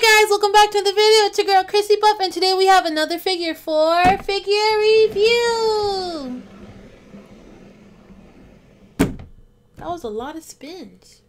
guys, welcome back to the video. It's your girl Christie Puff and today we have another figure for figure review. That was a lot of spins.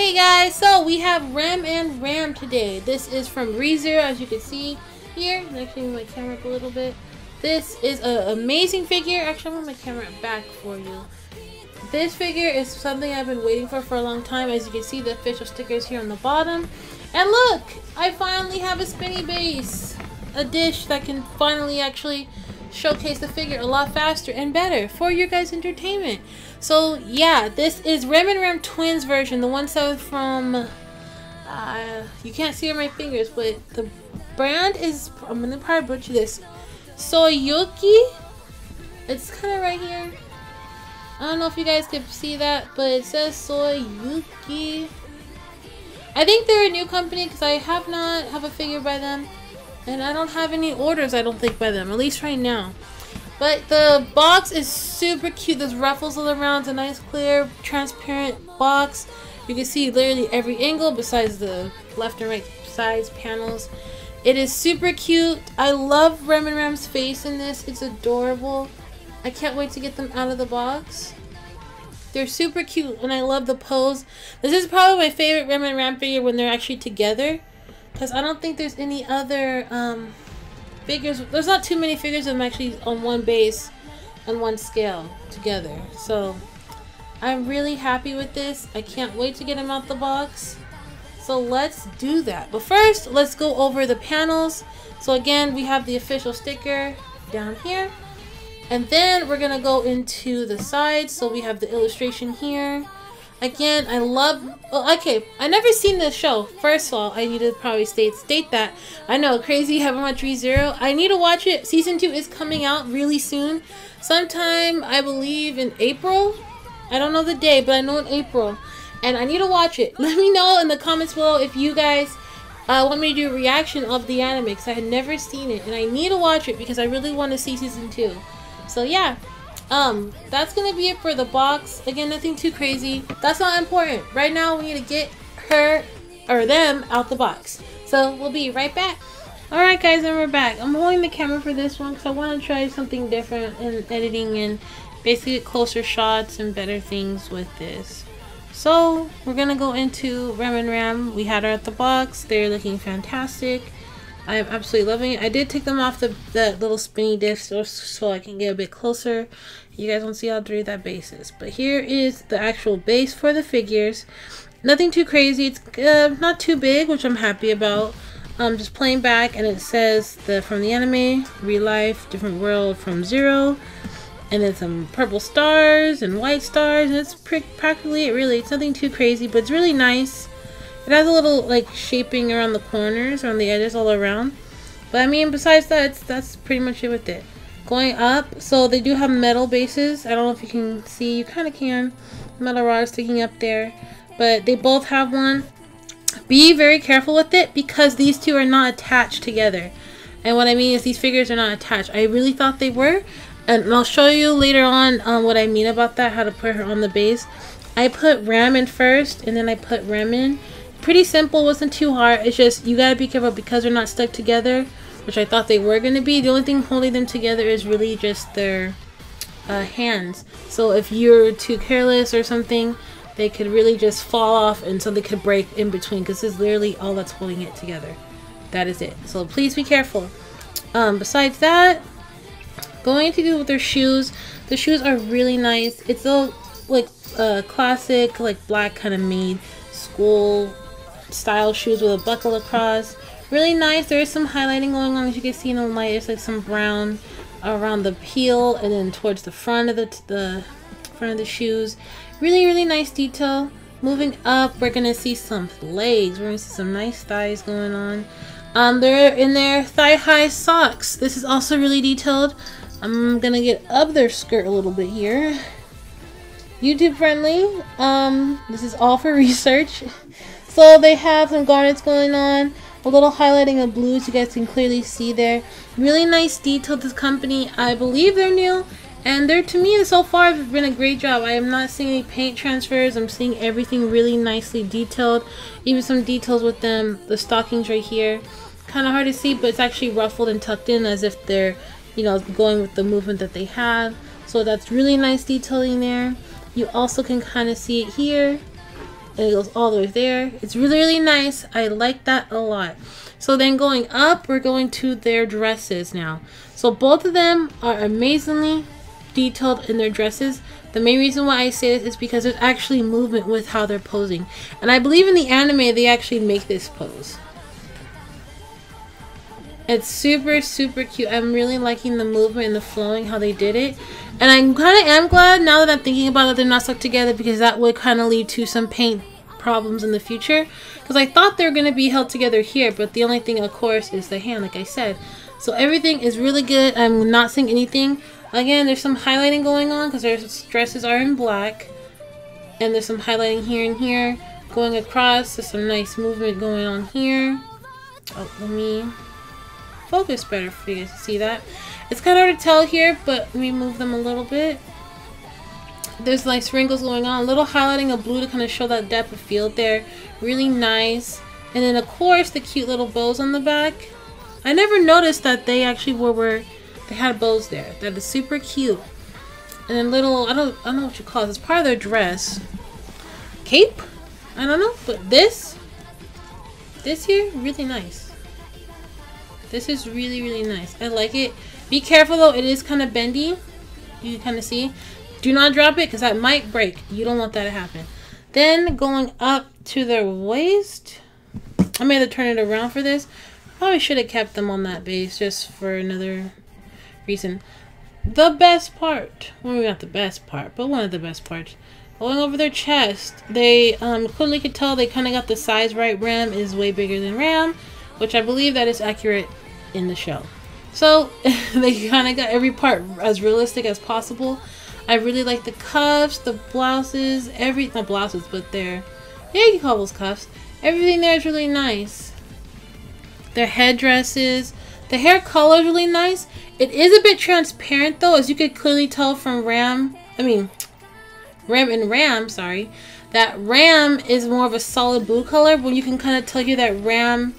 Hey guys, so we have Rem and Ram today. This is from ReZero, as you can see here. Actually, move my camera up a little bit. This is an amazing figure. Actually, i'm want my camera back for you. This figure is something I've been waiting for for a long time. As you can see, the official stickers here on the bottom. And look, I finally have a spinny base. A dish that can finally actually showcase the figure a lot faster and better for your guys' entertainment. So yeah, this is Rem and Ram Twins version, the one that from, uh, you can't see my fingers, but the brand is, I'm gonna probably butcher this, Soyuki. It's kind of right here. I don't know if you guys can see that, but it says Soyuki. I think they're a new company because I have not have a figure by them. And I don't have any orders, I don't think, by them. At least right now. But the box is super cute. There's ruffles all around. It's a nice, clear, transparent box. You can see literally every angle besides the left and right sides panels. It is super cute. I love Rem and Ram's face in this. It's adorable. I can't wait to get them out of the box. They're super cute and I love the pose. This is probably my favorite Rem and Ram figure when they're actually together. Because I don't think there's any other um, figures. There's not too many figures of them actually on one base and one scale together. So I'm really happy with this. I can't wait to get them out the box. So let's do that. But first, let's go over the panels. So again, we have the official sticker down here. And then we're going to go into the sides. So we have the illustration here. Again, I love. Well, okay, I never seen this show. First of all, I need to probably state state that I know crazy having watched ReZero. I need to watch it. Season two is coming out really soon, sometime I believe in April. I don't know the day, but I know in April, and I need to watch it. Let me know in the comments below if you guys uh, want me to do a reaction of the anime because I had never seen it, and I need to watch it because I really want to see season two. So yeah, um, that's gonna be it for the box. Again, nothing too crazy. That's not important. Right now, we need to get her or them out the box. So we'll be right back. Alright guys, and we're back. I'm holding the camera for this one because I want to try something different in editing and basically closer shots and better things with this. So, we're going to go into Rem and Ram. We had her at the box. They're looking fantastic. I'm absolutely loving it. I did take them off the, the little spinny disc so, so I can get a bit closer. You guys don't see how dirty that base is. But here is the actual base for the figures. Nothing too crazy. It's uh, not too big, which I'm happy about. Um, just playing back, and it says the from the anime, real life, different world from zero, and then some purple stars and white stars, and it's practically it. Really, it's nothing too crazy, but it's really nice. It has a little like shaping around the corners, around the edges, all around. But I mean, besides that, that's pretty much it with it. Going up, so they do have metal bases. I don't know if you can see. You kind of can. Metal rod sticking up there, but they both have one. Be very careful with it because these two are not attached together. And what I mean is these figures are not attached. I really thought they were. And I'll show you later on um, what I mean about that, how to put her on the base. I put Ram in first and then I put Rem in. Pretty simple, wasn't too hard. It's just you gotta be careful because they're not stuck together, which I thought they were gonna be. The only thing holding them together is really just their uh, hands. So if you're too careless or something, they could really just fall off and something could break in between because this is literally all that's holding it together. That is it. So please be careful. Um, besides that, Going to do with their shoes. The shoes are really nice. It's a like uh, classic like black kind of made school style shoes with a buckle across. Really nice. There is some highlighting going on as you can see in the light. It's like some brown around the heel and then towards the front of the, the front of the shoes. Really, really nice detail. Moving up, we're gonna see some legs. We're gonna see some nice thighs going on. Um, they're in their thigh-high socks. This is also really detailed. I'm gonna get up their skirt a little bit here. YouTube friendly. Um, this is all for research. So they have some garnets going on. A little highlighting of blues you guys can clearly see there. Really nice detail this company. I believe they're new. And they're, to me, so far, have been a great job. I am not seeing any paint transfers. I'm seeing everything really nicely detailed. Even some details with them. The stockings right here. Kind of hard to see, but it's actually ruffled and tucked in as if they're, you know, going with the movement that they have. So that's really nice detailing there. You also can kind of see it here. And it goes all the way there. It's really, really nice. I like that a lot. So then going up, we're going to their dresses now. So both of them are amazingly detailed in their dresses. The main reason why I say this is because there's actually movement with how they're posing. And I believe in the anime they actually make this pose. It's super, super cute. I'm really liking the movement and the flowing, how they did it. And I kind of am glad now that I'm thinking about it, they're not stuck together because that would kind of lead to some paint problems in the future. Because I thought they were going to be held together here, but the only thing, of course, is the hand, like I said. So everything is really good. I'm not seeing anything Again, there's some highlighting going on because their dresses are in black. And there's some highlighting here and here going across. There's some nice movement going on here. Oh, let me focus better for you to see that. It's kind of hard to tell here, but let me move them a little bit. There's nice wrinkles going on. A little highlighting of blue to kind of show that depth of field there. Really nice. And then, of course, the cute little bows on the back. I never noticed that they actually were where they had bows there. That is super cute. And then little, I don't, I don't know what you call it. It's part of their dress. Cape? I don't know. But this, this here, really nice. This is really, really nice. I like it. Be careful though. It is kind of bendy. You kind of see. Do not drop it because that might break. You don't want that to happen. Then going up to their waist. I may have to turn it around for this. Probably should have kept them on that base just for another reason. The best part, well, not the best part, but one of the best parts, going over their chest, they um, clearly could tell they kind of got the size right. Ram is way bigger than Ram, which I believe that is accurate in the show. So they kind of got every part as realistic as possible. I really like the cuffs, the blouses, every not blouses, but their yeah, you call those cuffs. Everything there is really nice. Their headdresses, the hair color is really nice. It is a bit transparent though, as you could clearly tell from Ram. I mean, Ram and Ram, sorry. That Ram is more of a solid blue color, but you can kind of tell you that Ram...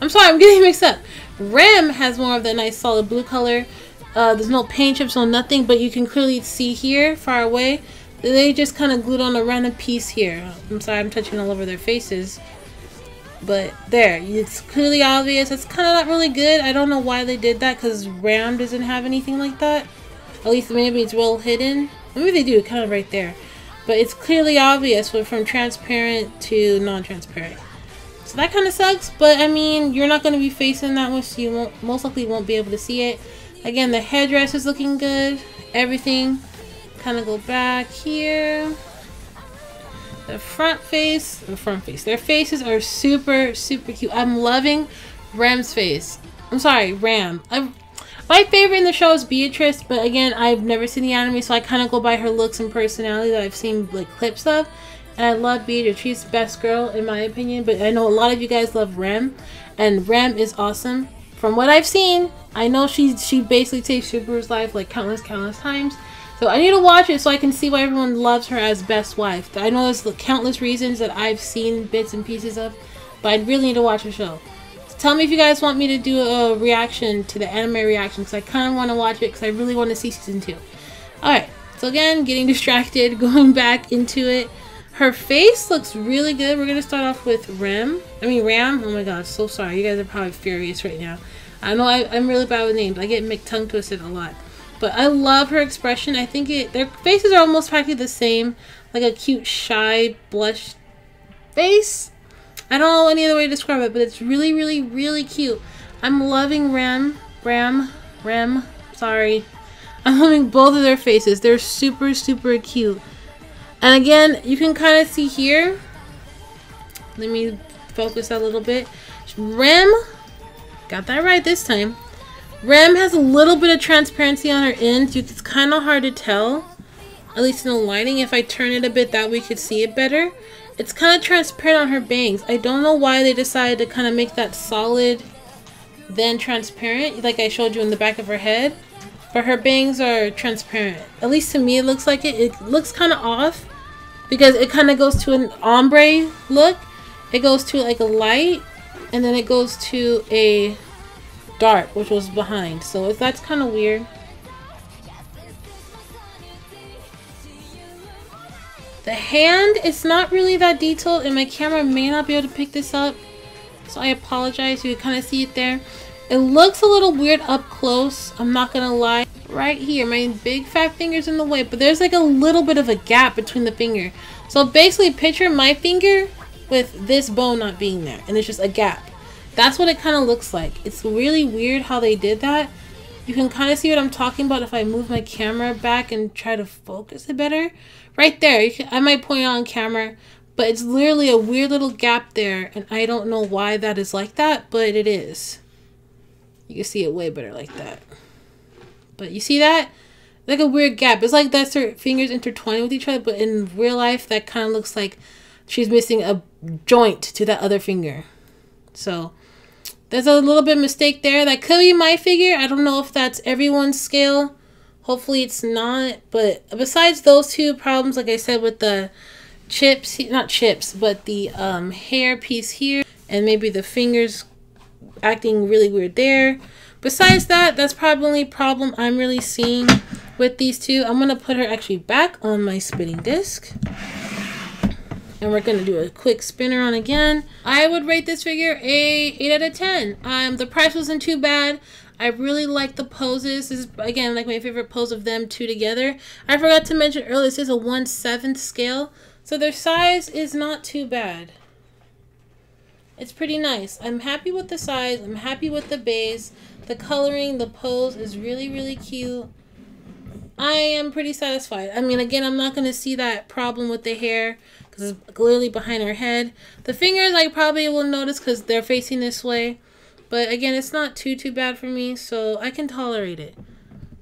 I'm sorry, I'm getting mixed up. Ram has more of that nice solid blue color. Uh, there's no paint chips, no nothing, but you can clearly see here, far away, they just kind of glued on a random piece here. I'm sorry, I'm touching all over their faces. But there, it's clearly obvious. It's kind of not really good. I don't know why they did that because Ram doesn't have anything like that. At least maybe it's well hidden. Maybe they do, kind of right there. But it's clearly obvious from transparent to non-transparent. So that kind of sucks, but I mean, you're not going to be facing that much, so you won't, most likely won't be able to see it. Again, the headdress is looking good. Everything kind of go back here. The front face, the front face, their faces are super, super cute. I'm loving Ram's face. I'm sorry, Ram. I'm, my favorite in the show is Beatrice, but again, I've never seen the anime, so I kind of go by her looks and personality that I've seen like clips of. And I love. She's the best girl in my opinion, but I know a lot of you guys love Rem, and Rem is awesome. From what I've seen, I know she she basically takes Subaru's life like countless, countless times. So I need to watch it so I can see why everyone loves her as best wife. I know there's countless reasons that I've seen bits and pieces of, but I really need to watch the show. Tell me if you guys want me to do a reaction to the anime reaction because I kind of want to watch it because I really want to see season 2. Alright, so again, getting distracted, going back into it. Her face looks really good. We're going to start off with Ram. I mean, Ram. Oh my god, so sorry. You guys are probably furious right now. I know I, am really bad with names. I get tongue twisted a lot. But I love her expression. I think it their faces are almost practically the same. Like a cute, shy, blush face. I don't know any other way to describe it, but it's really, really, really cute. I'm loving Ram, Ram, Rem, sorry. I'm loving both of their faces. They're super, super cute. And again, you can kind of see here. Let me focus a little bit. Rem, got that right this time. Rem has a little bit of transparency on her ends. It's kind of hard to tell, at least in the lighting. If I turn it a bit, that we could see it better. It's kind of transparent on her bangs. I don't know why they decided to kind of make that solid, then transparent, like I showed you in the back of her head. But her bangs are transparent. At least to me, it looks like it. It looks kind of off because it kind of goes to an ombre look. It goes to like a light, and then it goes to a dark, which was behind. So if that's kind of weird. The hand is not really that detailed and my camera may not be able to pick this up. So I apologize. You kind of see it there. It looks a little weird up close. I'm not to lie. Right here, my big fat finger's in the way. But there's like a little bit of a gap between the finger. So basically picture my finger with this bone not being there. And it's just a gap. That's what it kind of looks like. It's really weird how they did that. You can kind of see what I'm talking about if I move my camera back and try to focus it better. Right there, can, I might point it on camera, but it's literally a weird little gap there, and I don't know why that is like that, but it is. You can see it way better like that. But you see that? Like a weird gap. It's like that's her fingers intertwining with each other, but in real life, that kind of looks like she's missing a joint to that other finger. So, there's a little bit mistake there. That could be my figure. I don't know if that's everyone's scale. Hopefully it's not. But besides those two problems, like I said, with the chips, not chips, but the um, hair piece here, and maybe the fingers acting really weird there. Besides that, that's probably the problem I'm really seeing with these two. I'm going to put her actually back on my spinning disc. And we're going to do a quick spinner on again. I would rate this figure a 8 out of 10. Um, the price wasn't too bad. I really like the poses. This is, again, like my favorite pose of them two together. I forgot to mention earlier, this is a 1 7th scale. So their size is not too bad. It's pretty nice. I'm happy with the size. I'm happy with the base. The coloring, the pose is really, really cute. I am pretty satisfied. I mean, again, I'm not going to see that problem with the hair because it's clearly behind her head. The fingers I probably will notice because they're facing this way. But again, it's not too, too bad for me, so I can tolerate it.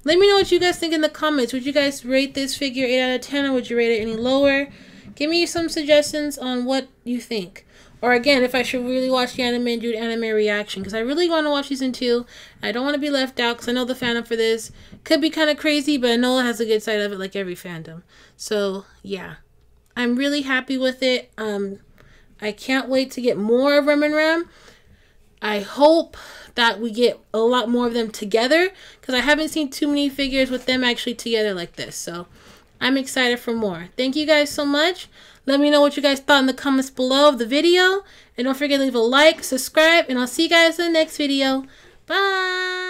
Let me know what you guys think in the comments. Would you guys rate this figure 8 out of 10 or would you rate it any lower? Give me some suggestions on what you think. Or again, if I should really watch the anime and do an anime reaction. Because I really want to watch season 2. I don't want to be left out because I know the fandom for this could be kind of crazy. But I know it has a good side of it like every fandom. So, yeah. I'm really happy with it. Um, I can't wait to get more of Rem and Ram. I hope that we get a lot more of them together because I haven't seen too many figures with them actually together like this. So I'm excited for more. Thank you guys so much. Let me know what you guys thought in the comments below of the video. And don't forget to leave a like, subscribe, and I'll see you guys in the next video. Bye!